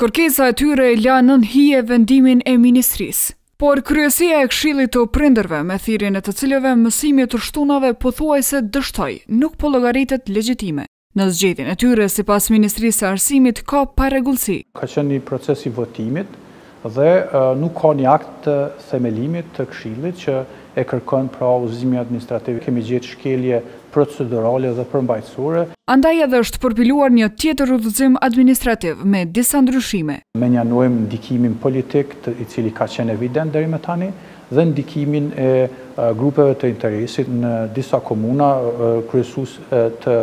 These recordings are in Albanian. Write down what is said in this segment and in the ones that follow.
Kërkesa e tyre la nën hije vendimin e ministrisë. Por kryesia e Këshillit të Prindërve, me thirrjen e të cilëve mësimi të shtunave pothuajse dështoi, nuk po llogaritet legjitime. Në zgjedhjen e tyre, sipas Ministrisë së Arsimit, ka parregullsi. Ka qenë një proces i votimit, Dhe nuk ka një akt të themelimit të Këshillit që e kërkon pra udhëzimi administrativ. Kemi gjetë shkelje procedurale dhe përmbajtësore. Andaj edhe është përpiluar një tjetër udhëzim administrativ me disa ndryshime. Menjanojmë ndikimin politik i cili ka qenë evident deri më tani dhe ndikimin e grupeve të interesit në disa komuna, kryesues të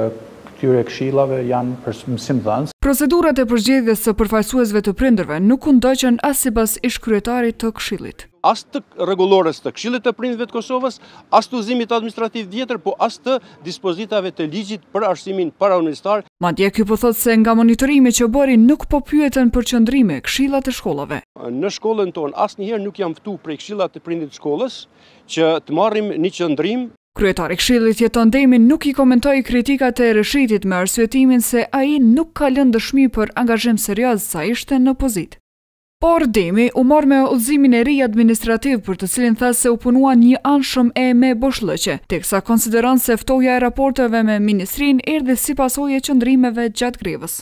këtyre këshillave janë mësimdhënës. Procedurat e përzgjedhjes së përfaqësuesve të prindërve nuk u ndoqën as sipas ish-kryetarit të Këshillit. As të Rregullores të Këshillit të Prindërve të Kosovës, as të Udhëzimit Administrativ të vjetër, po as të dispozitave të Ligjit për Arsimin Parauniversitar, Madje ky po thotë se nga monitorimi që bëri nuk po pyeten për qëndrime këshillat e shkollave. Në shkollën tonë asnjëherë nuk jam ftu prej Këshillat e Prindërve të Shkollës që të marrim një qëndrim. Kryetari i Këshillit Jeton Demi nuk i komentoi kritikat e Reshitit me arsyetimin se ai nuk ka lënë dëshmi për angazhim serioz sa ishte në pozitë. Por Demi u mor me udhëzimin e ri administrativ për të cilin tha se u punua njëanshëm e me boshllëqe, teksa konsideron se ftohja e raporteve me ministrinë erdhi si pasojë e qëndrimeve gjatë grevës.